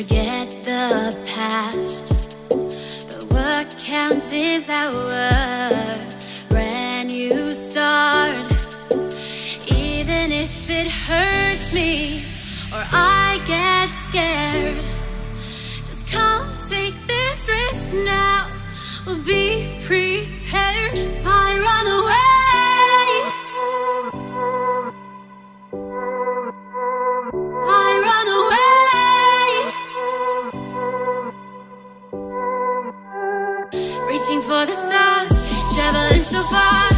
Forget the past. But what counts is our brand new start. Even if it hurts me or I get scared, just come take this risk now. We'll be for the stars, traveling so far.